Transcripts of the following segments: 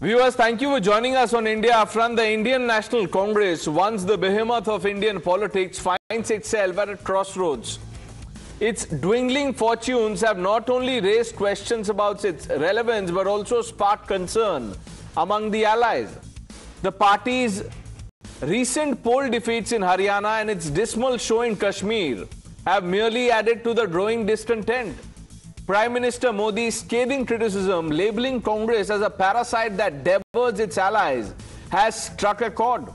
Viewers, thank you for joining us on India Upfront. The Indian National Congress, once the behemoth of Indian politics, finds itself at a crossroads. Its dwindling fortunes have not only raised questions about its relevance but also sparked concern among the allies. The party's recent poll defeats in Haryana and its dismal show in Kashmir have merely added to the growing discontent. Prime Minister Modi's scathing criticism, labeling Congress as a parasite that devours its allies, has struck a chord.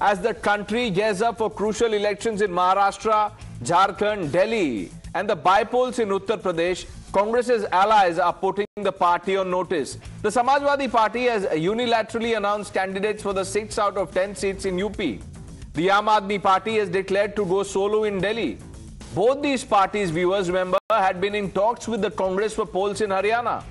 As the country gears up for crucial elections in Maharashtra, Jharkhand, Delhi, and the bypolls in Uttar Pradesh, Congress's allies are putting the party on notice. The Samajwadi Party has unilaterally announced candidates for the 6 out of 10 seats in UP. The Aam Aadmi Party has declared to go solo in Delhi. Both these parties, viewers remember, had been in talks with the Congress for polls in Haryana.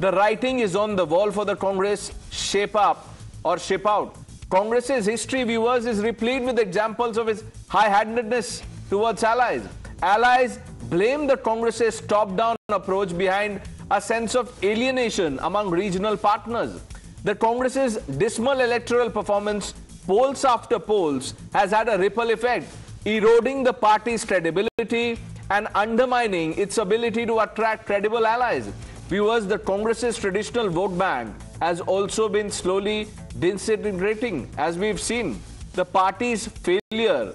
The writing is on the wall for the Congress shape up or shape out. Congress's history, viewers, is replete with examples of its high-handedness towards allies. Allies blame the Congress's top-down approach behind a sense of alienation among regional partners. The Congress's dismal electoral performance, polls after polls, has had a ripple effect eroding the party's credibility and undermining its ability to attract credible allies. Viewers, the Congress's traditional vote bank has also been slowly disintegrating, as we've seen. The party's failure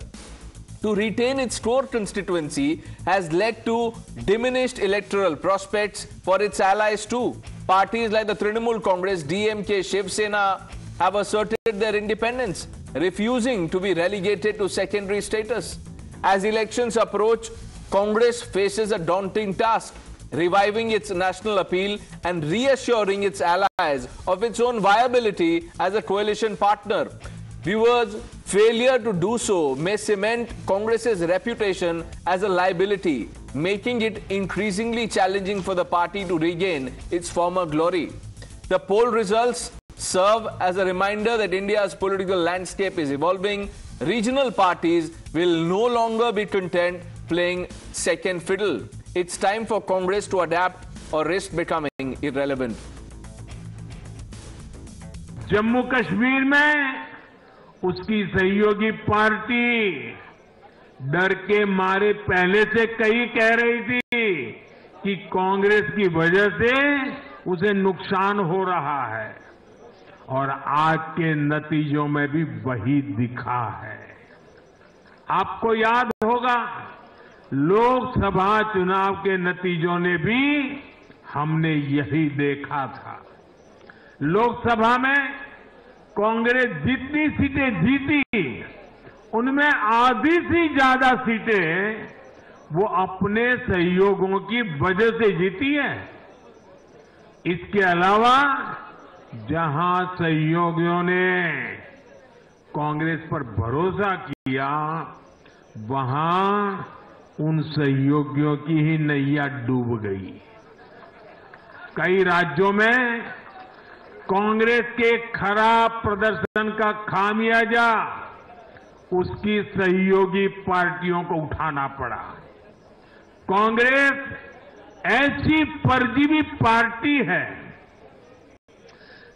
to retain its core constituency has led to diminished electoral prospects for its allies too. Parties like the Trinamool Congress, DMK, Shiv Sena have asserted their independence refusing to be relegated to secondary status. As elections approach, Congress faces a daunting task, reviving its national appeal and reassuring its allies of its own viability as a coalition partner. Viewers, failure to do so may cement Congress's reputation as a liability, making it increasingly challenging for the party to regain its former glory. The poll results serve as a reminder that India's political landscape is evolving. Regional parties will no longer be content playing second fiddle. It's time for Congress to adapt or risk becoming irrelevant. Jammu Kashmir में उसकी सहयोगी party डर के मारे पहले से कई कह रही थी कि कांग्रेस की वजह से उसे नुकसान हो रहा है और आज के नतीजों में भी वही दिखा है। आपको याद होगा, लोकसभा चुनाव के नतीजों ने भी हमने यही देखा था। लोकसभा में कांग्रेस जितनी सीटें जीती, उनमें आधी से ज़्यादा सीटें वो अपने सहयोगों की वजह से जीती है। इसके अलावा जहाँ सहयोगियों ने कांग्रेस पर भरोसा किया, वहाँ उन सहयोगियों की ही नैया डूब गई। कई राज्यों में कांग्रेस के खराब प्रदर्शन का खामियाजा उसकी सहयोगी पार्टियों को उठाना पड़ा। कांग्रेस ऐसी परजीवी पार्टी है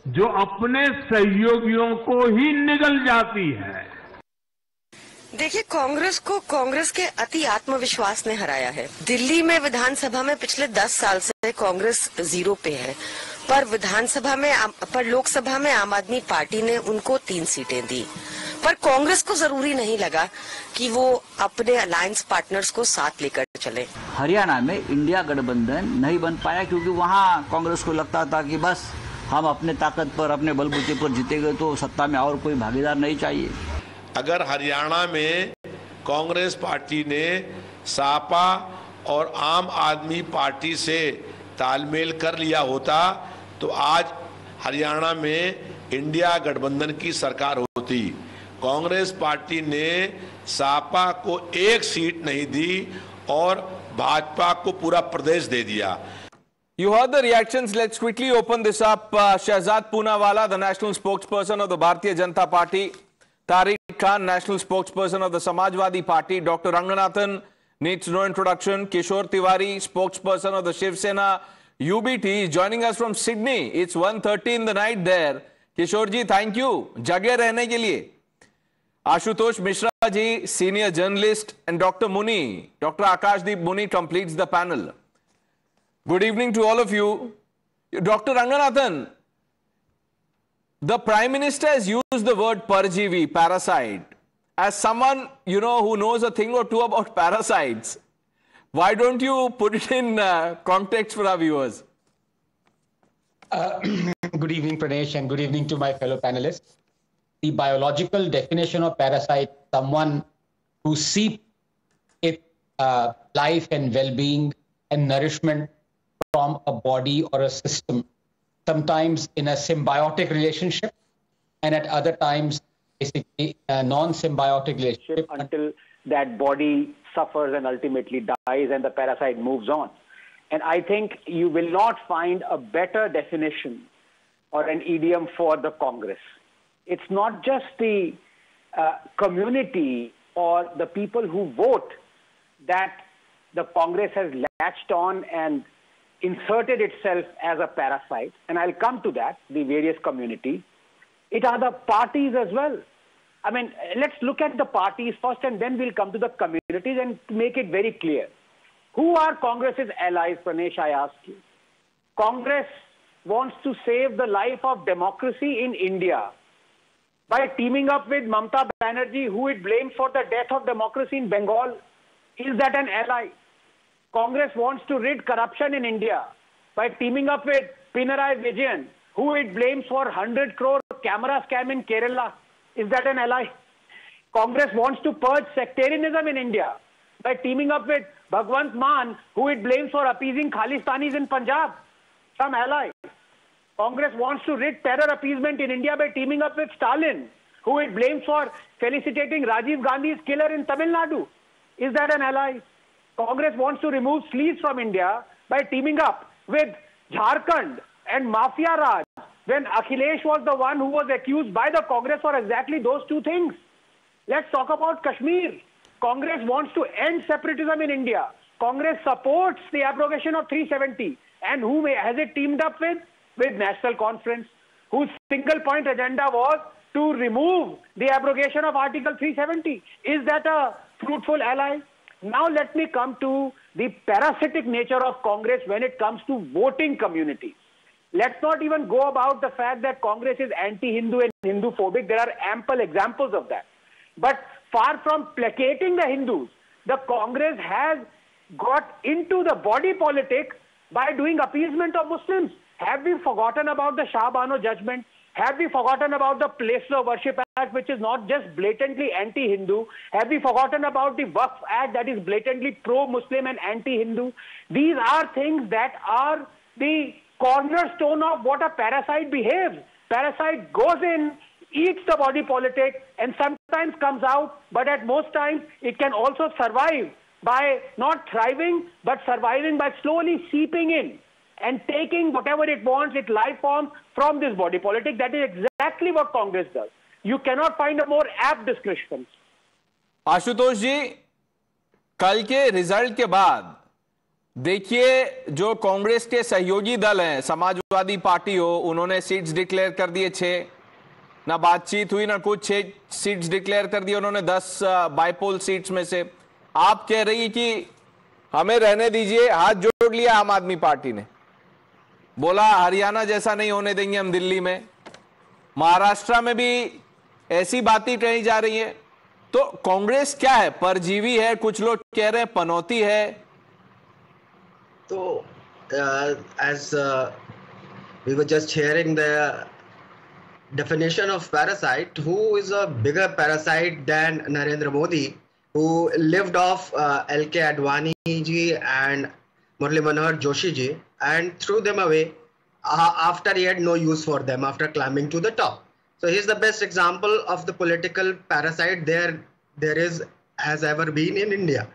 जो अपने सहयोगियों को ही निगल जाती है। देखिए कांग्रेस को कांग्रेस के अति आत्मविश्वास ने हराया है। दिल्ली में विधानसभा में पिछले दस साल से कांग्रेस ज़ीरो पे है। पर विधानसभा में पर लोकसभा में आम आदमी पार्टी ने उनको तीन सीटें दी। पर कांग्रेस को ज़रूरी नहीं लगा कि वो अपने अलायंस पार्टनर्स को साथ लेकर चले। हरियाणा में इंडिया गठबंधन नहीं बन पाया क्योंकि वहाँ कांग्रेस को लगता था कि बस हम अपने ताकत पर, अपने बलबूते पर जीतेंगे तो सत्ता में और कोई भागीदार नहीं चाहिए। अगर हरियाणा में कांग्रेस पार्टी ने सापा और आम आदमी पार्टी से तालमेल कर लिया होता तो आज हरियाणा में इंडिया गठबंधन की सरकार होती। कांग्रेस पार्टी ने सापा को एक सीट नहीं दी और भाजपा को पूरा प्रदेश दे दिया। You heard the reactions. Let's quickly open this up. Uh, Shahzad Poonawala, the national spokesperson of the Bharatiya Janata Party. Tariq Khan, national spokesperson of the Samajwadi Party. Dr. Ranganathan needs no introduction. Kishore Tiwari, spokesperson of the Shiv Sena. UBT is joining us from Sydney. It's 1.30 in the night there. Kishore ji thank you जगह रहने के लिए Ashutosh Mishra ji senior journalist and doctor Muni doctor Akashdeep Muni completes the panel. Good evening to all of you. Dr. Ranganathan, the Prime Minister has used the word parjivi, parasite. As someone, you know, who knows a thing or two about parasites, why don't you put it in uh, context for our viewers? Uh, good evening, Pranesh, and good evening to my fellow panelists. The biological definition of parasite, someone who seeks uh, life and well-being and nourishment from a body or a system, sometimes in a symbiotic relationship, and at other times, basically a non-symbiotic relationship. Until that body suffers and ultimately dies and the parasite moves on. And I think you will not find a better definition or an idiom for the Congress. It's not just the uh, community or the people who vote that the Congress has latched on and inserted itself as a parasite, and I'll come to that, the various communities. It are the parties as well. I mean, let's look at the parties first and then we'll come to the communities and make it very clear. Who are Congress's allies, Pranesh, I ask you? Congress wants to save the life of democracy in India by teaming up with Mamta Banerjee, who it blames for the death of democracy in Bengal. Is that an ally? Congress wants to rid corruption in India by teaming up with Pinarayi Vijayan, who it blames for 100 crore camera scam in Kerala. Is that an ally? Congress wants to purge sectarianism in India by teaming up with Bhagwant Mann, who it blames for appeasing Khalistanis in Punjab. Some ally. Congress wants to rid terror appeasement in India by teaming up with Stalin, who it blames for felicitating Rajiv Gandhi's killer in Tamil Nadu. Is that an ally? Congress wants to remove sleaze from India by teaming up with Jharkhand and Mafia Raj when Akhilesh was the one who was accused by the Congress for exactly those two things. Let's talk about Kashmir. Congress wants to end separatism in India. Congress supports the abrogation of 370. And who has it teamed up with? With National Conference, whose single point agenda was to remove the abrogation of Article 370. Is that a fruitful ally? Now let me come to the parasitic nature of Congress when it comes to voting community. Let's not even go about the fact that Congress is anti-Hindu and Hindu-phobic. There are ample examples of that. But far from placating the Hindus, the Congress has got into the body politic by doing appeasement of Muslims. Have we forgotten about the Shah Bano judgment? Have we forgotten about the Places of Worship Act, which is not just blatantly anti-Hindu? Have we forgotten about the Waqf Act that is blatantly pro-Muslim and anti-Hindu? These are things that are the cornerstone of what a parasite behaves. Parasite goes in, eats the body politic, and sometimes comes out, but at most times it can also survive by not thriving, but surviving by slowly seeping in and taking whatever it wants, its life form from this body politic. That is exactly what Congress does. You cannot find a more apt description. Ashutosh जी कल के result के बाद देखिए जो कांग्रेस के सहयोगी दल हैं समाजवादी पार्टी हो उन्होंने सीट्स डिक्लेयर कर दिए छह ना बातचीत हुई ना कुछ छह सीट्स डिक्लेयर कर दिए उन्होंने दस बाइपोल सीट्स में से आप कह रही कि हमें रहने दीजिए हाथ जोड़ लिया आम आदमी पार्टी ने बोला, हरियाणा जैसा नहीं होने देंगे हम दिल्ली में। महाराष्ट्र में भी ऐसी बातें कही जा रही है। तो कांग्रेस क्या है? परजीवी है, कुछ लोग कह रहे हैं पनौती है। तो as we were just sharing the definition of parasite who is a bigger parasite than Narendra Modi who lived off L K Advani ji and Murli Manohar Joshi ji and threw them away uh, after he had no use for them after climbing to the top. So he's the best example of the political parasite there there is has ever been in India.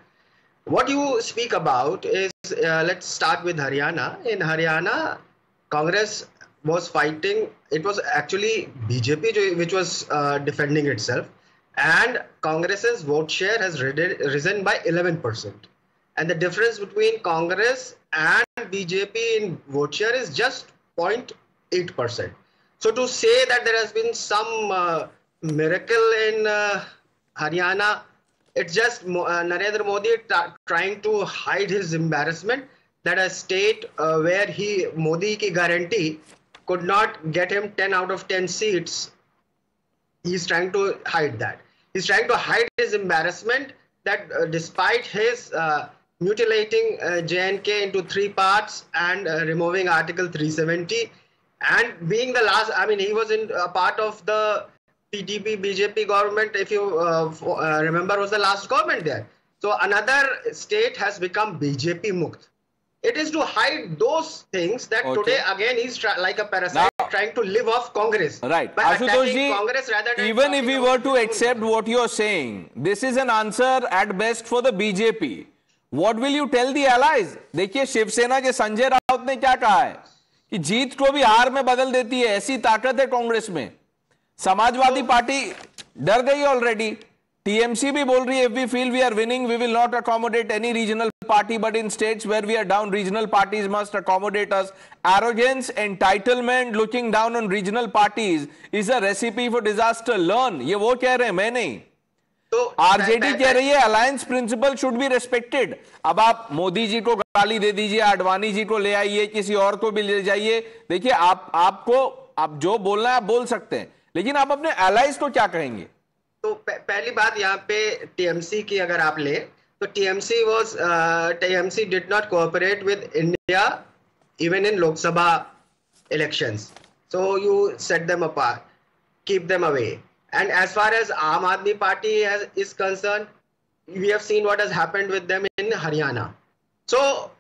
What you speak about is uh, let's start with Haryana. In Haryana, Congress was fighting. It was actually BJP which was uh, defending itself, and Congress's vote share has risen by 11 percent. And the difference between Congress and BJP in vote share is just 0.8%. So to say that there has been some uh, miracle in uh, Haryana, it's just uh, Narendra Modi trying to hide his embarrassment that a state uh, where he Modi ki guarantee could not get him 10 out of 10 seats. He's trying to hide that. He's trying to hide his embarrassment that uh, despite his uh, mutilating uh, JNK into three parts and uh, removing Article 370 and being the last, I mean, he was in a part of the PDP BJP government, if you uh, uh, remember, was the last government there. So another state has become BJP Mukt. It is to hide those things that okay. today again he's like a parasite now, trying to live off Congress. Right. Ashutosh Congress rather than even if we were to accept what you're saying, this is an answer at best for the BJP. What will you tell the allies देखिए, शिवसेना के संजय राउत ने क्या कहा है कि जीत को भी हार में बदल देती है, ऐसी ताकत है कांग्रेस में। समाजवादी पार्टी डर गई ऑलरेडी टीएमसी भी बोल रही है if we feel we are winning we will not accommodate any regional party but in states where we are down regional parties must accommodate us arrogance and entitlement looking down on regional parties is a recipe for disaster learn ये वो कह रहे हैं, मैं नहीं। तो RJD कह रही है alliance principle should be respected अब आप मोदी जी को गाली दे दीजिए आडवाणी जी को ले आइए किसी और को भी ले जाइए। देखिए आप आपको आप जो बोलना है आप बोल सकते हैं। लेकिन आप अपने अलाइज को क्या कहेंगे? तो पहली बात यहाँ पे टीएमसी की अगर आप ले तो TMC was TMC did not cooperate with India even in Lok Sabha elections so you set them apart keep them away And as far as Aam Aadmi Party has, is concerned, we have seen what has happened with them in Haryana. So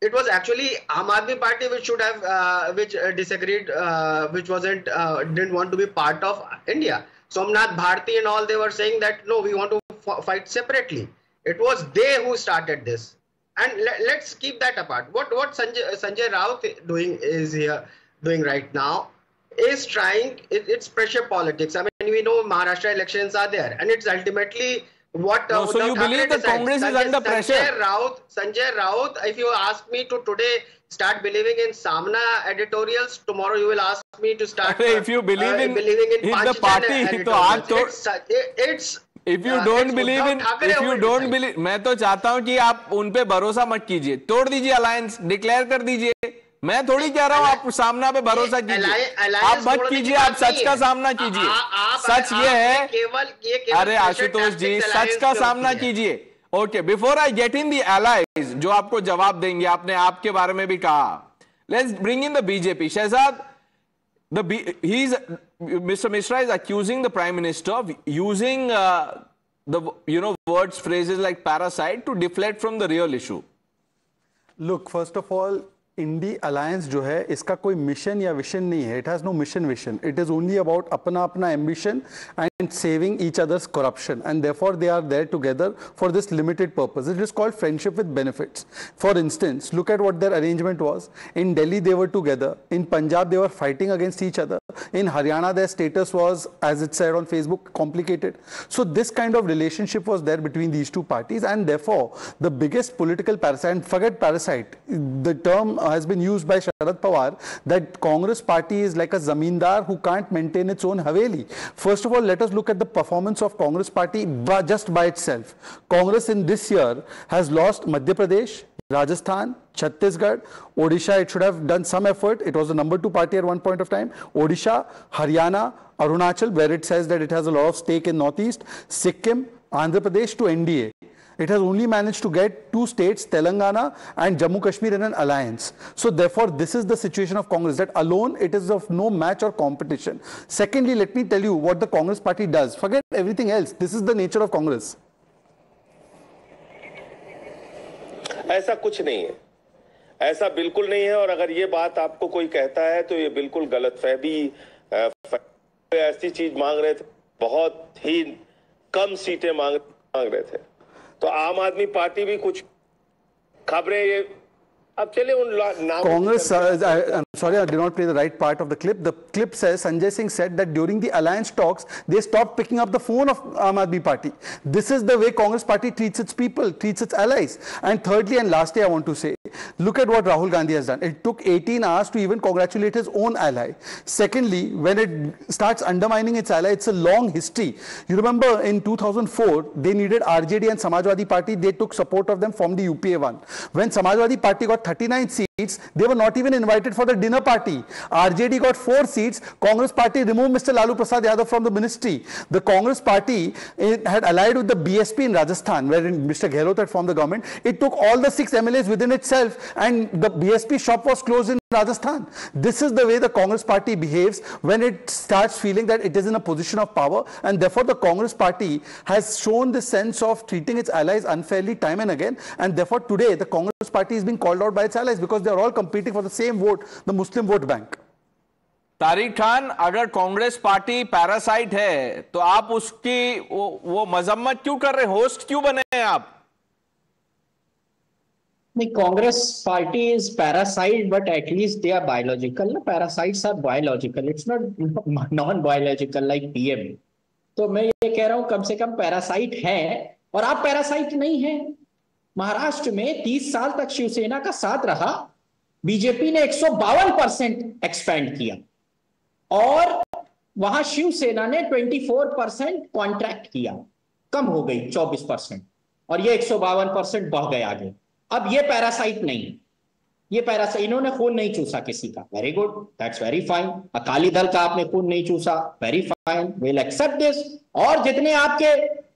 it was actually Aam Aadmi Party which should have, uh, which uh, disagreed, uh, which wasn't, uh, didn't want to be part of India. Somnath Bharti and all, they were saying that no, we want to fight separately. It was they who started this. And let, us keep that apart. What what Sanjay, Sanjay Raut doing is here doing right now is trying, it, it's pressure politics. I mean, we know Maharashtra elections are there, and it's ultimately what. Uh, no, so you believe the Congress Sanjay, is under pressure? Sanjay Raut, Sanjay Raut, if you ask me to today start believing in Samna editorials, tomorrow you will ask me to start. if you believe uh, in, believing in, in the party, तो आज तो it's, it's if you don't believe in if you don't believe मैं तो चाहता हूँ कि आप उन पे भरोसा मत कीजिए तोड़ दीजिए अलायंस डिक्लेयर कर दीजिए मैं थोड़ी कह रहा हूँ आप सामना पे भरोसा कीजिए। आप बच कीजिए आप सच का सामना कीजिए। सच ये है। अरे आशुतोष जी सच का सामना कीजिए। Okay before I get in the allies जो आपको जवाब देंगे आपने आपके बारे में भी कहा। Let's bring in the BJP Shehzad the he is mister Mishra is accusing the prime minister of using the you know words phrases like parasite to deflect from the real issue look first of all INDI alliance जो है, इसका कोई mission या vision नहीं है. It has no mission vision it is only about अपना अपना ambition and and saving each other's corruption and therefore they are there together for this limited purpose. It is called friendship with benefits. For instance, look at what their arrangement was. In Delhi they were together, in Punjab they were fighting against each other, in Haryana their status was, as it said on Facebook, complicated. So this kind of relationship was there between these two parties and therefore the biggest political parasite, and forget parasite, the term has been used by Sharad Pawar that Congress party is like a zamindar who can't maintain its own haveli. First of all, let us look at the performance of Congress party by, just by itself. Congress in this year has lost Madhya Pradesh, Rajasthan, Chhattisgarh, Odisha, it should have done some effort. It was the number two party at one point of time. Odisha, Haryana, Arunachal, where it says that it has a lot of stake in Northeast, Sikkim, Andhra Pradesh to NDA It has only managed to get two states, Telangana and Jammu Kashmir in an alliance. So therefore, this is the situation of Congress, that alone it is of no match or competition. Secondly, let me tell you what the Congress party does. Forget everything else. This is the nature of Congress. ऐसा कुछ नहीं है ऐसा बिल्कुल नहीं है और अगर ये बात आपको कोई कहता है तो ये बिल्कुल गलत फहमी ऐसी चीज मांग रहे थे बहुत ही कम सीटें मांग मांग रहे थे तो आम आदमी पार्टी भी कुछ खबरें ये Congress, uh, I'm sorry, I did not play the right part of the clip. The clip says Sanjay Singh said that during the alliance talks, they stopped picking up the phone of Aam Aadmi Party. This is the way Congress Party treats its people, treats its allies. And thirdly and lastly, I want to say Look at what Rahul Gandhi has done. It took 18 hours to even congratulate his own ally. Secondly, when it starts undermining its ally, it's a long history. You remember in 2004, they needed RJD and Samajwadi Party. They took support of them from the UPA one. When Samajwadi Party got 39 seats, they were not even invited for the dinner party. RJD got four seats. Congress Party removed Mr. Lalu Prasad Yadav from the ministry. The Congress Party eh, had allied with the BSP in Rajasthan, where Mr. Gehlot had formed the government. It took all the six MLAs within itself, and the BSP shop was closed in Rajasthan. This is the way the Congress party behaves when it starts feeling that it is in a position of power and therefore the Congress party has shown the sense of treating its allies unfairly time and again and therefore today the Congress party is being called out by its allies because they are all competing for the same vote, the Muslim vote bank. Tariq Khan अगर Congress party parasite है तो आप उसकी वो, वो मजम्मत क्यों कर रहे होस्ट क्यों बने हैं आप Congress party is parasite but at least are biological ना। Parasites are biological it's not non biological like PM तो मैं ये कह रहा हूँ, कम से कम पैरासाइट है, और आप पैरासाइट नहीं है। महाराष्ट्र में 30 साल तक शिवसेना का साथ रहा, बीजेपी ने एक परसेंट एक्सपेंड किया, और वहाँ शिवसेना ने 24 परसेंट कॉन्ट्रैक्ट किया, कम हो गई 24 परसेंट, और ये एक परसेंट बढ़ गए आगे। अब ये पैरासाइट नहीं। ये पैरासाइट इन्होंने खून नहीं चूसा किसी का। Very good that's very fine Akali Dal का आपने खून नहीं चूसा। Very fine will accept this और जितने आपके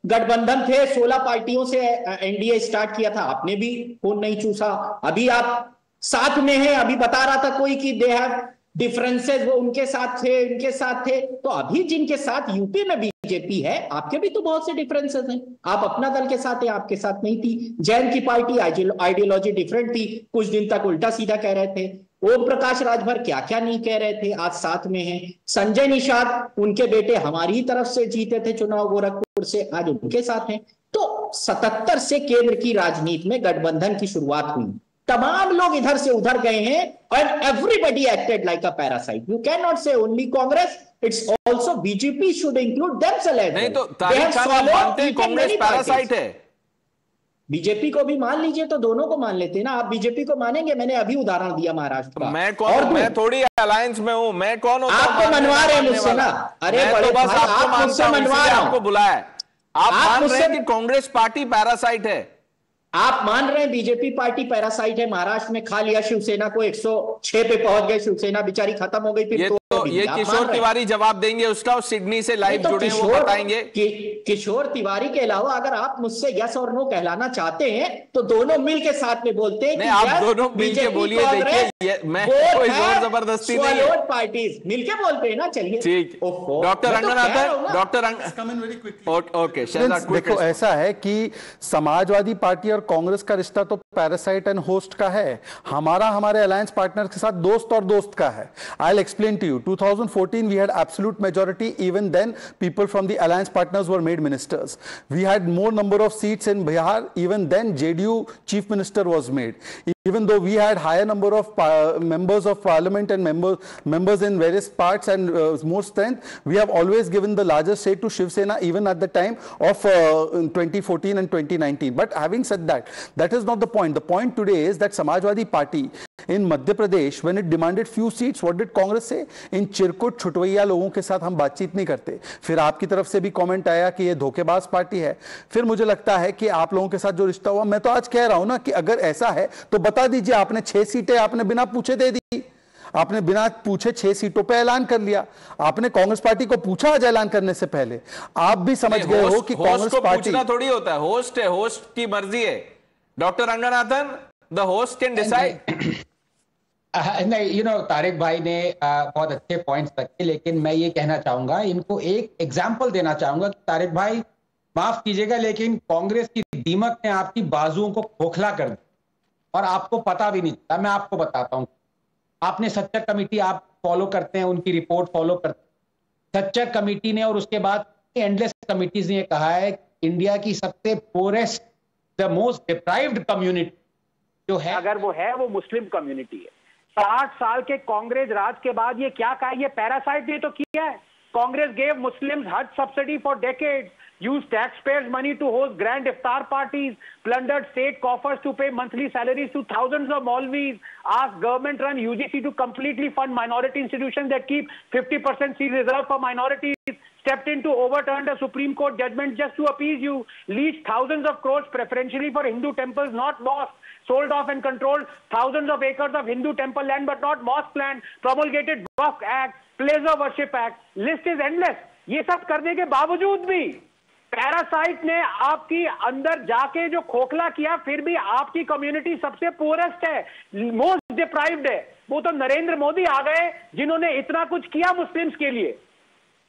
गठबंधन थे 16 पार्टियों से एनडीए स्टार्ट किया था, आपने भी खून नहीं चूसा। अभी आप साथ में हैं, अभी बता रहा था कोई कि दे हैव डिफरेंसेस वो उनके साथ थे उनके साथ थे। तो अभी जिनके साथ यूपी में बीजेपी है, आपके भी तो बहुत से डिफरेंसेस हैं। आप अपना दल के साथ है, आपके साथ नहीं थी। जैन की पार्टी आइडियोलॉजी डिफरेंट थी। कुछ दिन तक उल्टा सीधा कह रहे थे। ओम प्रकाश राजभर क्या क्या नहीं कह रहे थे, आज साथ में हैं। संजय निषाद, उनके बेटे हमारी तरफ़ से जीते थे चुनाव गोरखपुर से, आज उनके साथ हैं। तो सतहत्तर से केंद्र की राजनीति में गठबंधन की शुरुआत हुई। तमाम लोग इधर से उधर गए हैं and everybody acted like a parasite you can not say only Congress it's also BJP should include नहीं तो कांग्रेस पैरासाइट है बीजेपी को भी मान लीजिए तो दोनों को मान लेते हैं ना. आप बीजेपी को मानेंगे? मैंने अभी उदाहरण दिया महाराष्ट्र का. मैं कौन और मैं थोड़ी अलायंस में हूँ. मैं कौन हूँ? आपको मनवा रहे हैं मुझसे ना. अरे तो बस आपको मुझसे मनवा रहा हूँ। आपको बुलाया आप मान रहे हैं कि कांग्रेस पार्टी पैरासाइट है। आप मान रहे हैं बीजेपी पार्टी पैरासाइट है महाराष्ट्र में खा लिया शिवसेना को 106 पे पहुँच गए शिवसेना बेचारी खत्म हो गई फिर तो, ये किशोर तिवारी जवाब देंगे उसका और सिडनी से लाइव तो जुड़े वो बताएँगे। कि, किशोर तिवारी के अलावा अगर आप मुझसे यस और नो कहलाना चाहते हैं तो दोनों मिल के साथ में बोलते हैं आप दोनों मिल के बोलिए देखिए मैं कोई ज़ोर ज़बरदस्ती नहीं है। पार्टीज़ मिलके बोलते हैं ना चलिए। ठीक। डॉक्टर रंगनाथन डॉक्टर ओके देखो ऐसा है कि समाजवादी पार्टी और कांग्रेस का रिश्ता तो पैरासाइट एंड होस्ट का है हमारा हमारे अलायंस पार्टनर के साथ दोस्त और दोस्त का है I explain to you 2014 we had absolute majority even then people from the alliance partners were made ministers we had more number of seats in bihar even then jdu chief minister was made even though we had higher number of members of parliament and members members in various parts and uh, more strength we have always given the largest say to shiv sena even at the time of uh, 2014 and 2019 but having said that that is not the point The point today is that samajwadi party in madhya pradesh when it demanded few seats what did congress say? In chirkut छुटवैया लोगों के साथ हम बातचीत नहीं करते फिर आपकी तरफ़ से भी कमेंट आया कि ये धोखेबाज पार्टी है फिर मुझे लगता है कि आप लोगों के साथ जो रिश्ता हुआ मैं तो आज कह रहा हूँ ना कि अगर ऐसा है तो बता दीजिए आपने छह सीटें आपने बिना पूछे दे दी आपने बिना पूछे छह सीटों पर ऐलान कर लिया आपने कांग्रेस पार्टी को पूछा आज ऐलान करने से पहले आप भी समझ गए हो कि कांग्रेस पार्टी थोड़ी होता है होस्ट है होस्ट की मर्ज़ी है doctor Ranganathan the host can decide नहीं यू नो तारिक भाई ने बहुत अच्छे पॉइंट्स रखे लेकिन मैं ये कहना चाहूँगा इनको एक एग्ज़ाम्पल देना चाहूँगा कि तारिक भाई माफ़ कीजिएगा लेकिन कांग्रेस की दीमक ने आपकी बाजुओं को खोखला कर दिया। और आपको पता भी नहीं चला मैं आपको बताता हूँ। आपने सच्चर कमेटी आप फॉलो करते हैं उनकी रिपोर्ट फॉलो करते हैं। सच्चर कमेटी ने और उसके बाद एंडलेस कमिटीज ने कहा है इंडिया की सबसे पोरेस्ट मोस्ट डिप्राइव्ड कम्युनिटी जो है। अगर वो है, वो मुस्लिम कम्युनिटी है। साठ साल के कांग्रेस राज के बाद ये क्या कहा? ये पैरासाइट ने तो किया है। Congress gave Muslim Hajj subsidy for decade use taxpayers money to host grand iftar parties plundered state coffers to pay monthly salaries to thousands of maulvis आज government run UGC to completely fund minority institution that keep 50% C reserve for minorities stepped in to overturn the Supreme Court judgment just to appease you, leased thousands of crores preferentially for Hindu temples, not mosques, sold off and controlled thousands of acres of Hindu temple land but not mosque land, promulgated Waqf Act, Place of Worship Act. List is endless. ये सब करने के बावजूद भी parasite ने आपकी अंदर जाके जो खोखला किया फिर भी आपकी कम्युनिटी सबसे पोरेस्ट है मोस्ट डिप्राइव्ड है वो तो नरेंद्र मोदी आ गए जिन्होंने इतना कुछ किया मुस्लिम्स के लिए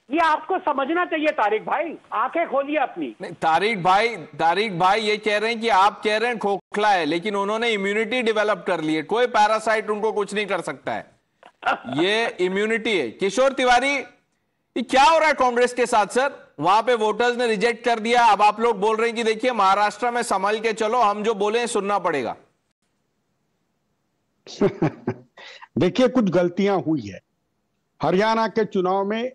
ये आपको समझना चाहिए तारिक भाई। आँखें खोलिए अपनी। नहीं तारिक भाई तारिक भाई ये कह रहे हैं कि आप कह रहे हैं खोखला है लेकिन उन्होंने इम्यूनिटी डेवलप कर ली है। कोई पैरासाइट उनको कुछ नहीं कर सकता है। ये इम्यूनिटी है। किशोर तिवारी ये क्या हो रहा है कांग्रेस के साथ सर? वहाँ पे वोटर्स ने रिजेक्ट कर दिया। अब आप लोग बोल रहे हैं कि देखिए महाराष्ट्र में संभल के चलो हम जो बोले सुनना पड़ेगा। देखिए कुछ गलतियाँ हुई है। हरियाणा के चुनाव में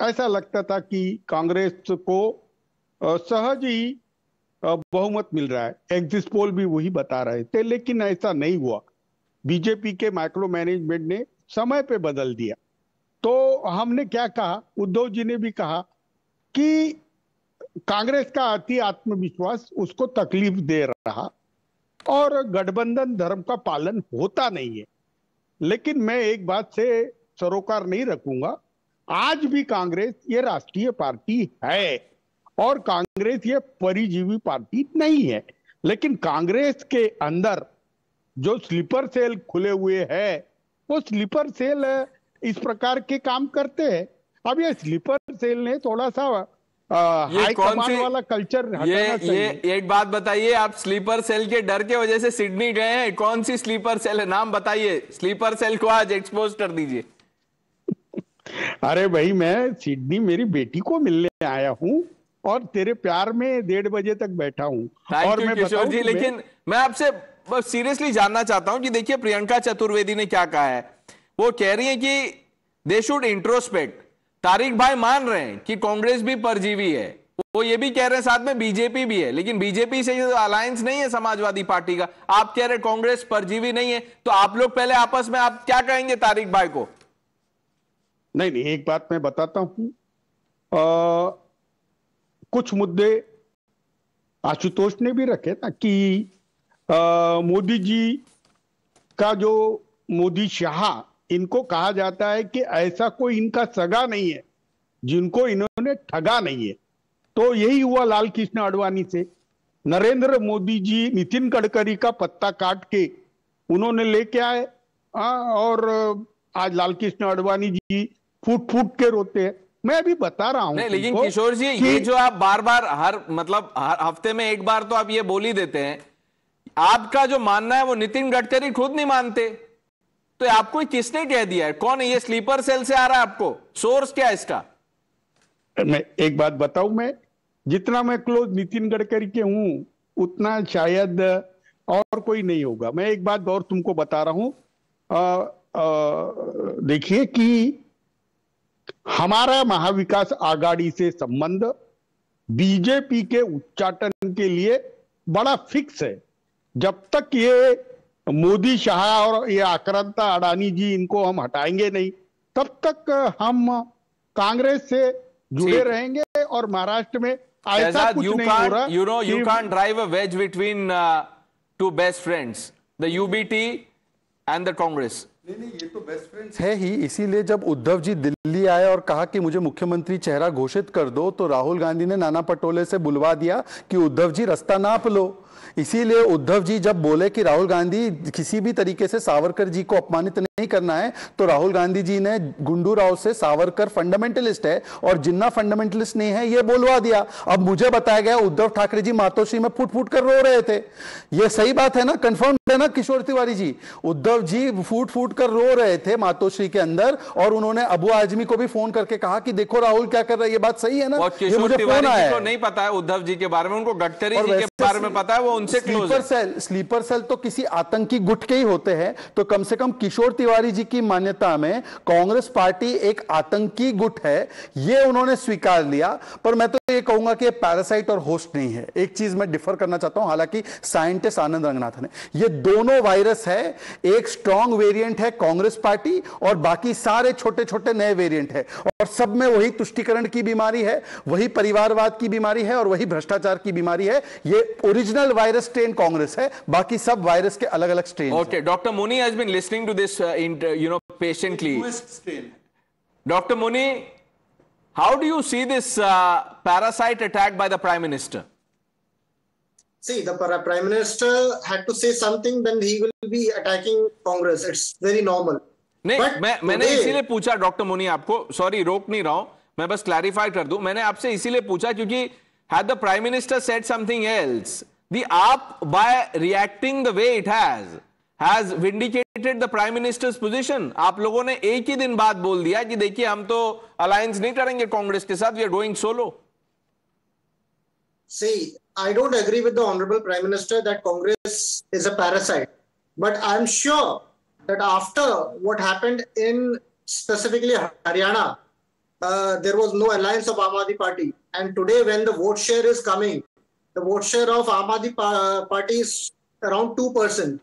ऐसा लगता था कि कांग्रेस को सहज ही बहुमत मिल रहा है। एग्जिट पोल भी वही बता रहे थे, लेकिन ऐसा नहीं हुआ। बीजेपी के माइक्रो मैनेजमेंट ने समय पे बदल दिया। तो हमने क्या कहा? उद्धव जी ने भी कहा कि कांग्रेस का अति आत्मविश्वास उसको तकलीफ़ दे रहा और गठबंधन धर्म का पालन होता नहीं है। लेकिन मैं एक बात से सरोकार नहीं रखूँगा आज भी कांग्रेस ये राष्ट्रीय पार्टी है और कांग्रेस ये परिजीवी पार्टी नहीं है। लेकिन कांग्रेस के अंदर जो स्लीपर सेल खुले हुए है वो स्लीपर सेल इस प्रकार के काम करते हैं। अब ये स्लीपर सेल ने थोड़ा सा ये कौन सी वाला कल्चर ये ये एक बात बताइए आप स्लीपर सेल के डर के वजह से सिडनी गए हैं? कौन सी स्लीपर सेल है? नाम बताइए स्लीपर सेल को आज एक्सपोज कर दीजिए। अरे भाई मैं सिडनी मेरी बेटी को मिलने आया हूँ और तेरे प्यार में डेढ़ बजे तक बैठा हूँ। और मैं किशोर जी लेकिन मैं आपसे सीरियसली जानना चाहता हूँ कि देखिए प्रियंका चतुर्वेदी ने क्या कहा है। वो कह रही है कि दे शुड इंट्रोस्पेक्ट तारिक भाई मान रहे हैं कि कांग्रेस भी परजीवी है। वो ये भी कह रहे हैं साथ में बीजेपी भी है लेकिन बीजेपी से अलायंस नहीं है समाजवादी पार्टी का। आप कह रहे कांग्रेस परजीवी नहीं है तो आप लोग पहले आपस में आप क्या कहेंगे तारिक भाई को? नहीं नहीं एक बात मैं बताता हूँ। आ, कुछ मुद्दे आशुतोष ने भी रखे ना कि मोदी जी का जो मोदी शाह इनको कहा जाता है कि ऐसा कोई इनका सगा नहीं है जिनको इन्होंने ठगा नहीं है। तो यही हुआ लाल कृष्ण अडवाणी से। नरेंद्र मोदी जी नितिन गडकरी का पत्ता काट के उन्होंने लेके आए। और आज लाल कृष्ण अडवाणी जी फूट फूट के रोते हैं। मैं अभी बता रहा हूँ लेकिन किशोर जी ये जो आप बार बार हर मतलब हर हफ़्ते में एक बार तो आप ये बोल ही देते हैं। आपका जो मानना है वो नितिन गडकरी खुद नहीं मानते। तो आपको किसने कह दिया है? कौन है ये? स्लीपर सेल से आ रहा है आपको? सोर्स क्या है इसका? मैं एक बात बताऊँ मैं जितना मैं क्लोज नितिन गडकरी के हूँ उतना शायद और कोई नहीं होगा। मैं एक बात और तुमको बता रहा हूँ। देखिए कि हमारा महाविकास आघाड़ी से संबंध बीजेपी के उच्चाटन के लिए बड़ा फिक्स है। जब तक ये मोदी शाह और ये आक्रांता अडानी जी इनको हम हटाएँगे नहीं तब तक हम कांग्रेस से जुड़े रहेंगे और महाराष्ट्र में ऐसा कुछ नहीं हो रहा you know you can drive a wedge between two best friends the UBT and the Congress नहीं नहीं, ये तो बेस्ट फ्रेंड्स है ही, इसीलिए जब उद्धव जी दिल्ली आए और कहा कि मुझे मुख्यमंत्री चेहरा घोषित कर दो तो राहुल गांधी ने नाना पटोले से बुलवा दिया कि उद्धव जी रास्ता नाप लो। इसीलिए उद्धव जी जब बोले कि राहुल गांधी किसी भी तरीके से सावरकर जी को अपमानित नहीं करना है तो राहुल गांधी जी ने गुंडू राव से सावरकर फंडामेंटलिस्ट है और जिन्ना फंडामेंटलिस्ट नहीं है ये बोलवा दिया। अब मुझे बताया गया उद्धव ठाकरे जी मातोश्री में फूट फूट कर रो रहे थे। ये सही बात है ना? कंफर्म है ना किशोर तिवारी जी? उद्धव जी फूट फूट कर रो रहे थे मातोश्री के अंदर और उन्होंने अबू आजमी को भी फ़ोन करके कहा कि देखो राहुल क्या कर रहा है ये बात सही है ना? ये मुझे फ़ोन आया नहीं पता है उद्धव जी के बारे में उनको गडकरी जी के बारे में पता है वो उनसे स्लीपर सेल स्लीपर सेल तो किसी आतंकी गुट के ही होते हैं। तो कम से कम किशोर तिवारी जी की मान्यता में कांग्रेस पार्टी एक आतंकी गुट है। ये उन्होंने स्वीकार लिया। पर मैं तो ये कहूँगा कि पैरासाइट और होस्ट नहीं है। एक चीज़ मैं डिफर करना चाहता हूँ हालाँकि साइंटिस्ट आनंद रंगनाथन है ये दोनों वायरस है। एक स्ट्रॉन्ग वेरिएंट है कांग्रेस पार्टी और बाकी सारे छोटे छोटे नए वेरिएंट है। और सब में वही तुष्टिकरण की बीमारी है वही परिवारवाद की बीमारी है और वही भ्रष्टाचार की बीमारी है। ये ओरिजिनल वायरस स्ट्रेन कांग्रेस है बाकी सब वायरस के अलग अलग strain okay doctor Muni has been listening to this you know patiently doctor Muni how do you see this parasite attack by the prime minister See, the Prime Minister had to say something, then he will be attacking Congress. It's very normal. नहीं मैं मैंने इसीलिए पूछा doctor मुनी आपको sorry रोक नहीं रहा हूँ मैं बस क्लैरिफाई कर दूँ। मैंने आपसे इसीलिए पूछा क्योंकि had the prime minister said something else the आप by reacting the way it has has vindicated the prime minister's position आप लोगों ने एक ही दिन बाद बोल दिया कि देखिए हम तो अलायंस नहीं करेंगे कांग्रेस के साथ we are going solo See, I don't agree with the Honorable Prime Minister that Congress is a parasite. But I'm sure that after what happened in specifically Haryana, uh, there was no alliance of Aam Aadmi Party. And today, when the vote share is coming, the vote share of Aam Aadmi Party is around 2%.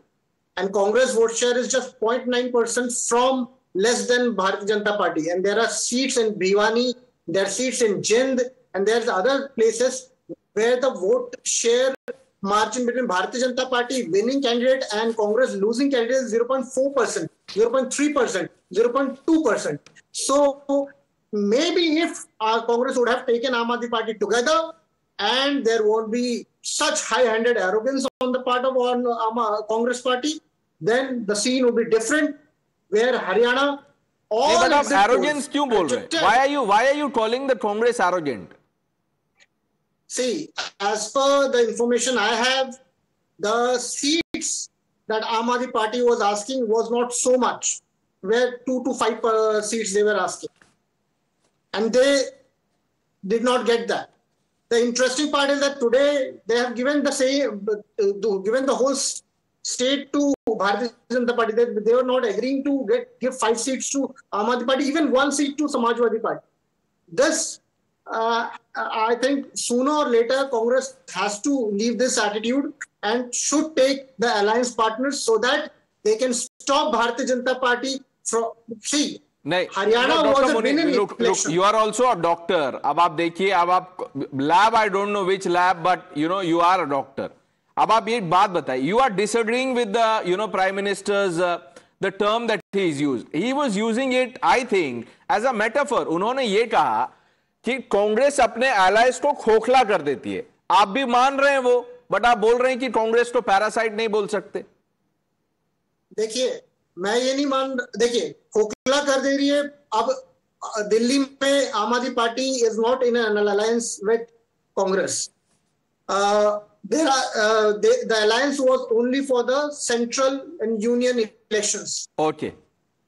And Congress vote share is just 0.9% from less than Bharatiya Janata Party. And there are seats in Bhiwani, there are seats in Jind, and there's other places where the vote share margin between Bharatiya Janata Party winning candidate and Congress losing candidate is 0.4%, 0.3%, 0.2%. So maybe if our Congress would have taken Aam Aadmi Party together and there won't be such high-handed arrogance on the part of one um, Congress Party, then the scene would be different. Where Haryana, all नहीं, but आप exit polls arrogance क्यों बोल रहे हैं why are you why are you calling the congress arrogant See, as per the information I have, the seats that Aam Aadmi Party was asking was not so much, where two to five uh, seats they were asking. And they did not get that. The interesting part is that today they have given the same, given the whole state to Bharatiya Janata Party. They, they were not agreeing to get give five seats to Aadmi Party, even one seat to Samajwadi Party. This uh, I think sooner or later Congress has to leave this attitude and should take the alliance partners so that they can stop Bharatiya Janata Party from see नहीं election. You are also a doctor अब आप देखिए अब आप lab I don't know which lab but you know you are a doctor अब आप एक बात बताइए you are disagreeing with the you know prime minister's the term that he is use he was using it I think as a metaphor उन्होंने ये कहा कि कांग्रेस अपने एलाइज को खोखला कर देती है। आप भी मान रहे हैं वो बट आप बोल रहे हैं कि कांग्रेस को पैरासाइट नहीं बोल सकते। देखिए मैं ये नहीं मान देखिए खोखला कर दे रही है अब दिल्ली में Aam Aadmi Party is not in an alliance with Congress there are uh, they, the alliance was only for the central and union elections. Okay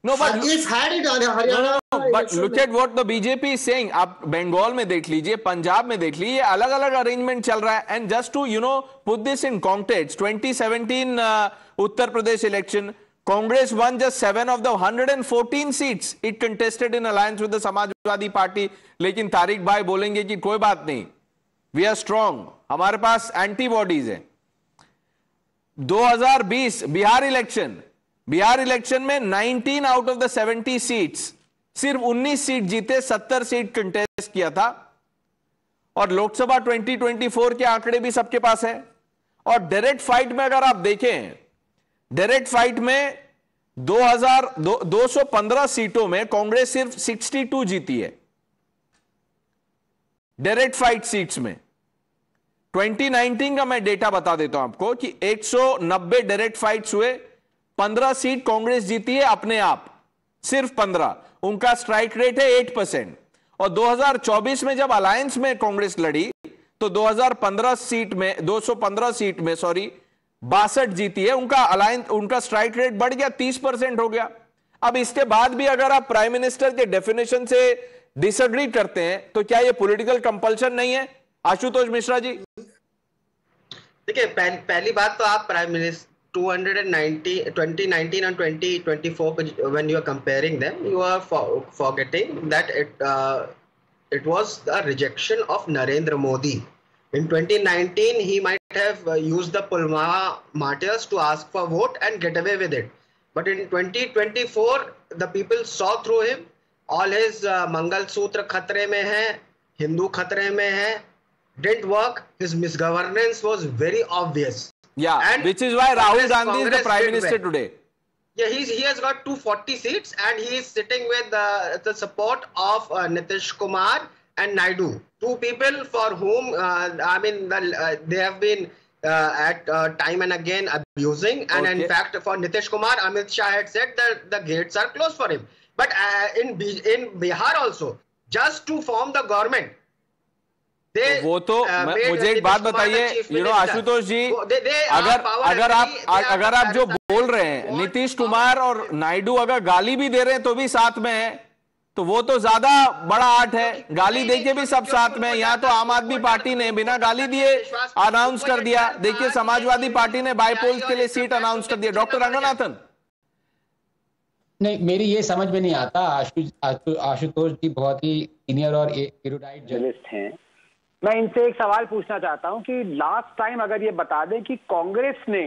no but if had it Haryana but look at what the BJP saying आप बंगाल में देख लीजिए पंजाब में देख लीजिए अलग अलग arrangement चल रहा है. And just to you know put this in context 2017 uh, Uttar Pradesh election Congress won just seven of the 114 seats it contested in alliance with the Samajwadi Party लेकिन तारिक भाई बोलेंगे कि कोई बात नहीं वी आर स्ट्रांग हमारे पास antibodies है 2020 Bihar election. Bihar election में 19 आउट ऑफ़ द 70 सीट्स सिर्फ़ 19 सीट जीते 70 सीट कंटेस्ट किया था। और लोकसभा 2024 के आंकड़े भी सबके पास है। और डायरेक्ट फाइट में अगर आप देखें डायरेक्ट फाइट में 2000 दो, 215 सीटों में कांग्रेस सिर्फ़ 62 जीती है। डायरेक्ट फाइट सीट्स में। 2019 का मैं डेटा बता देता हूँ आपको कि 190 डायरेक्ट फाइट्स हुए 15 सीट कांग्रेस जीती है अपने आप सिर्फ़ 15 उनका स्ट्राइक रेट है 8 परसेंट और 2024 में जब अलायंस में कांग्रेस लड़ी तो 2015 सीट में 215 सीट में सॉरी बासठ जीती है उनका अलायंस उनका स्ट्राइक रेट बढ़ गया 30 परसेंट हो गया। अब इसके बाद भी अगर आप प्राइम मिनिस्टर के डेफिनेशन से डिसअग्री करते हैं तो क्या ये पॉलिटिकल कंपल्शन नहीं है? आशुतोष मिश्रा जी। देखिए पहल, पहली बात तो आप prime minister 290 2019 and 2024 when you are comparing them you are for, forgetting that it uh, it was a rejection of Narendra Modi. In 2019 he might have uh, used the Pulwama martyrs to ask for vote and get away with it but in 2024 the people saw through him all his uh, Mangal Sutra khatre mein hai Hindu khatre mein hai didn't work his misgovernance was very obvious yeah, and which is why Rahul Gandhi is the prime minister well. today. Yeah, he's, he has got 240 seats and he is sitting with uh, the support of uh, Nitish Kumar and Naidu. Two people for whom, uh, I mean, the, uh, they have been uh, at uh, time and again abusing. And okay. in fact, for Nitish Kumar, Amit Shah had said that the gates are closed for him. But in, B in Bihar also, just to form the government, तो वो तो मुझे एक बात बताइए you know Ashutosh जी अगर अगर आप अगर आप जो बोल रहे हैं नीतीश कुमार और नायडू अगर गाली भी दे रहे हैं तो भी साथ में है तो वो तो ज़्यादा बड़ा आर्ट है। गाली देके भी सब साथ में यहाँ तो आम आदमी पार्टी ने बिना गाली दिए अनाउंस कर दिया। देखिए समाजवादी पार्टी ने बाईपोल के लिए सीट अनाउंस कर दिया। डॉक्टर रंगनाथन। नहीं मेरी ये समझ में नहीं आता। आशुतोष जी बहुत ही सीनियर और एरोडाइट जर्नलिस्ट हैं। मैं इनसे एक सवाल पूछना चाहता हूँ कि लास्ट टाइम अगर ये बता दें कि कांग्रेस ने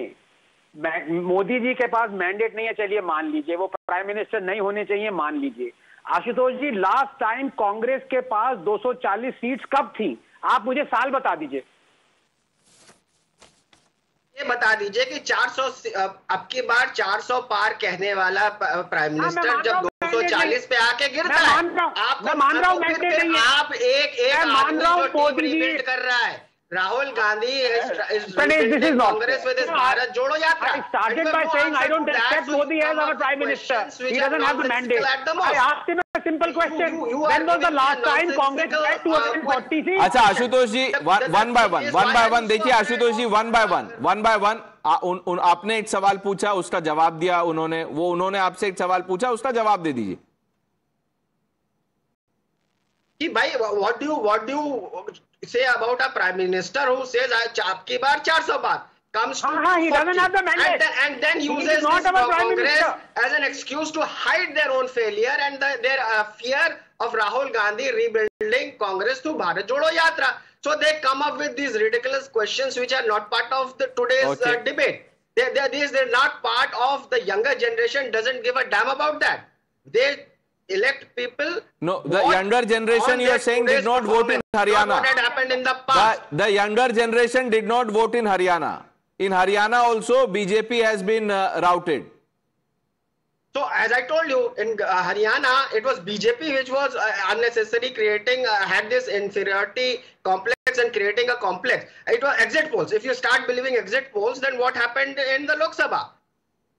मोदी जी के पास मैंडेट नहीं है चलिए मान लीजिए। वो प्राइम मिनिस्टर नहीं होने चाहिए मान लीजिए। Ashutosh ji last time Congress के पास 240 सीट्स कब थी? आप मुझे साल बता दीजिए। ये बता दीजिए कि 400 अब की बार 400 पार कहने वाला प्राइम हाँ, मिनिस्टर जब 240 पे आके गिरता है। आप मान रहा हूँ आप एक एक मान रहा हूँ कर रहा है। Rahul Gandhi is, is this is not Congress with his Bharat Jodo Yatra. I started by saying I don't accept Modi as our prime minister. He doesn't have the mandate. I asked him a simple question. You, you when was the last time Congress had 240 seats? अच्छा Ashutosh ji one by one one by one देखिए Ashutosh ji one by one one by one आपने एक सवाल पूछा उसका जवाब दिया उन्होंने वो उन्होंने आपसे एक सवाल पूछा उसका जवाब दे दीजिए कि भाई what do what do say about a prime minister who says I chap ki bar 400 bar comes to uh he doesn't have the mandate and then, and then uses this Congress as an excuse to hide their own failure and the, their uh, fear of Rahul Gandhi rebuilding Congress through Bharat Jodo Yatra. So they come up with these ridiculous questions which are not part of the today's uh, okay. uh, debate. They, they, these, they're not part of the younger generation doesn't give a damn about that. They elect people. No, the younger generation you are saying did not vote in Haryana. What had happened in the past. The, the, younger generation did not vote in Haryana. In Haryana also BJP has been uh, routed. So as I told you, in uh, Haryana, it was BJP which was uh, unnecessary creating, uh, had this inferiority complex and creating a complex. It was exit polls. If you start believing exit polls, then what happened in the Lok Sabha?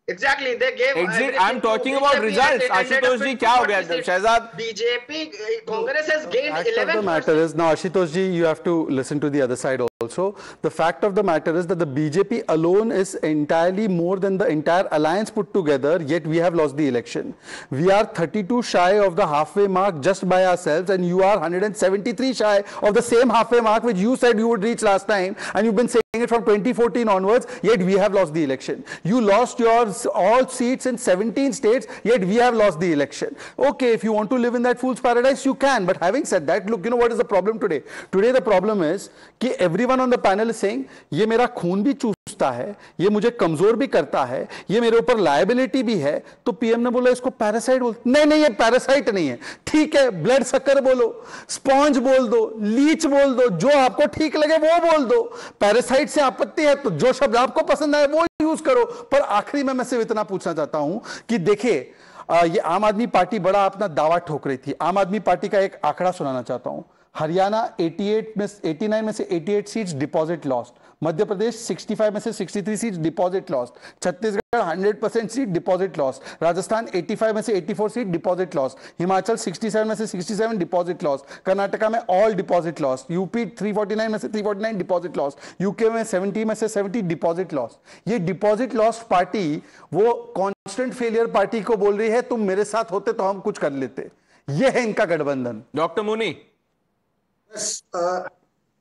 Exactly, they gave. Exit. I'm talking about results. Ashutosh ji, क्या हो गया? Shahzad. BJP, Congress has gained 11. Fact of the matter is now, Ashutosh ji, you have to listen to the other side also. Also, the fact of the matter is that the BJP alone is entirely more than the entire alliance put together. Yet we have lost the election. We are 32 shy of the halfway mark just by ourselves, and you are 173 shy of the same halfway mark which you said you would reach last time, and you've been saying it from 2014 onwards. Yet we have lost the election. You lost your all seats in 17 states, yet we have lost the election. Okay, if you want to live in that fool's paradise, you can. But having said that, look, you know what is the problem today? Today the problem is that everyone on the panel is saying, ये मेरा खून भी चूसता है ये मुझे कमज़ोर भी करता है ये मेरे ऊपर लाइबिलिटी भी है। तो पीएम ने बोला इसको पैरासाइट बोल नहीं नहीं ये पैरासाइट नहीं है। ठीक है ब्लड सकर बोलो स्पॉन्ज बोल दो लीच बोल दो जो आपको ठीक लगे वो बोल दो। पैरासाइट से आपत्ति है तो जो शब्द आपको पसंद आए वो यूज़ करो। पर आखिरी में मैं सिर्फ़ इतना पूछना चाहता हूँ कि देखिए ये आम आदमी पार्टी बड़ा अपना दावा ठोक रही थी। आम आदमी पार्टी का एक आंकड़ा सुनाना चाहता हूँ। हरियाणा 88 में 89 में से 88 seats deposit lost Madhya Pradesh 65 में से 63 seat deposit lost Chhattisgarh 100 percent seat deposit lost Rajasthan 85 में से 84 सीट डिपॉजिट लॉस्ट हिमाचल 67 में से 67 डिपॉजिट लॉस कर्नाटका में ऑल डिपॉजिट लॉस यूपी 349 में से 349 डिपॉजिट लॉस यूके में 70 में से 70 डिपॉजिट लॉस ये डिपॉजिट लॉस्ट पार्टी वो कॉन्स्टेंट फेलियर पार्टी को बोल रही है, तुम मेरे साथ होते तो हम कुछ कर लेते. ये है इनका गठबंधन। डॉक्टर मुनी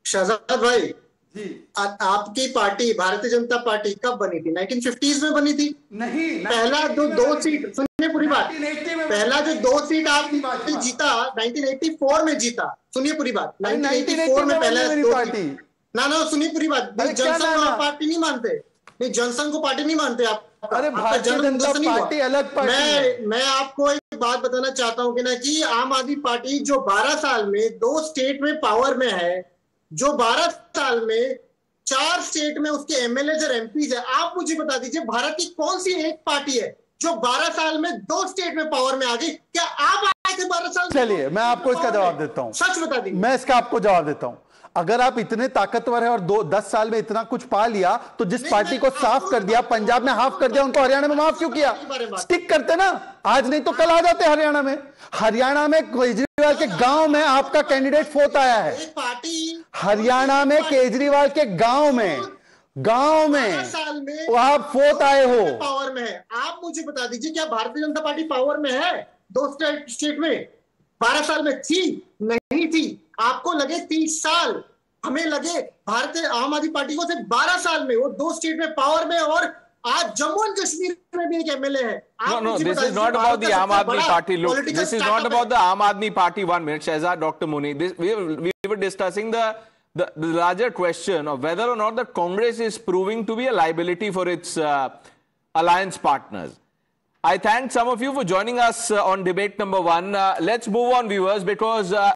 शहजाद भाई आ- आपकी पार्टी भारतीय जनता पार्टी कब बनी थी? 1950s में बनी थी। नहीं पहला जो दो सीट सुनिए पूरी बात। पहला जो दो सीट आपने जीता 1984 में जीता। सुनिए पूरी बात। अरे 1984 में पहला दो सीट। ना ना सुनिए पूरी बात। जनसंघ? आप पार्टी नहीं मानते। नहीं जनसंघ को पार्टी नहीं मानते आप। अरे भारतीय जनता। पार्टी अलग पार्टी मैं मैं आपको एक बात बताना चाहता हूँ कि ना कि आम आदमी पार्टी जो 12 साल में दो स्टेट में पावर में है जो 12 साल में चार स्टेट में उसके एमएलए और एमपीज है आप मुझे बता दीजिए भारत की कौन सी एक पार्टी है जो 12 साल में दो स्टेट में पावर में आ गई? क्या आप आए थे 12 साल चलिए मैं आपको इसका जवाब देता हूँ। सच बता दीजिए। मैं इसका आपको जवाब देता हूँ। अगर आप इतने ताकतवर है और दो दस साल में इतना कुछ पा लिया तो जिस पार्टी को साफ़ कर दिया पंजाब में हाफ़ कर दिया उनको हरियाणा में माफ़ क्यों किया? स्टिक करते ना। आज नहीं तो कल आ जाते हरियाणा में। हरियाणा में केजरीवाल के गाँव में आपका कैंडिडेट फोर्थ आया है। पार्टी। हरियाणा में केजरीवाल के गाँव में गाँव में साल में वो आप फोर्थ आए हो। पावर में है। आप मुझे बता दीजिए क्या भारतीय जनता पार्टी पावर में है? दो स्टेट स्टेट में। बारह साल में थी नहीं थी। आपको लगे तीस साल हमें लगे भारतीय आम आदमी पार्टी को सिर्फ़ बारह साल में वो दो स्टेट में पावर में और आज जम्मू एंड कश्मीर में भी एक एमएलए है No, no, this is not about the Aam Aadmi Party. Look, this is not है। about the Aam Aadmi Party. One minute, Shahzad, Dr. Muni. This, we, we were discussing the, the, the larger question of whether or not the Congress is proving to be a liability for its uh, alliance partners. I thank some of you for joining us uh, on debate number one. Uh, let's move on, viewers, because uh,